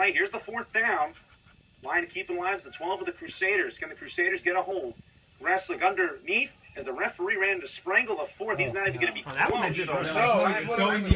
right. Here's the fourth down. Line to keep the 12 of the Crusaders. Can the Crusaders get a hold? Wrestling underneath as the referee ran to Sprangle the fourth. He's not even going to be close. Oh,